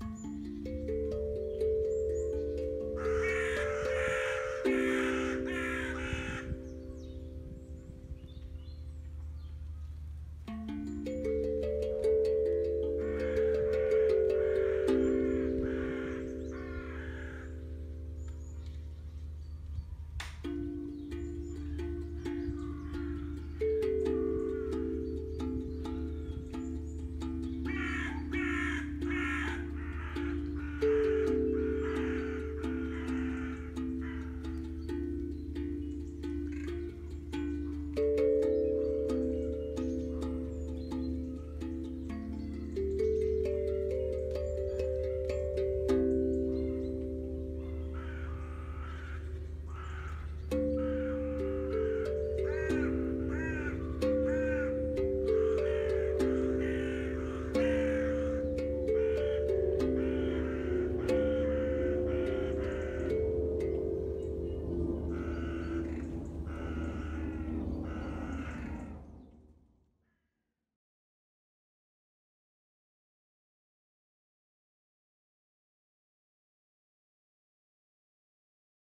何?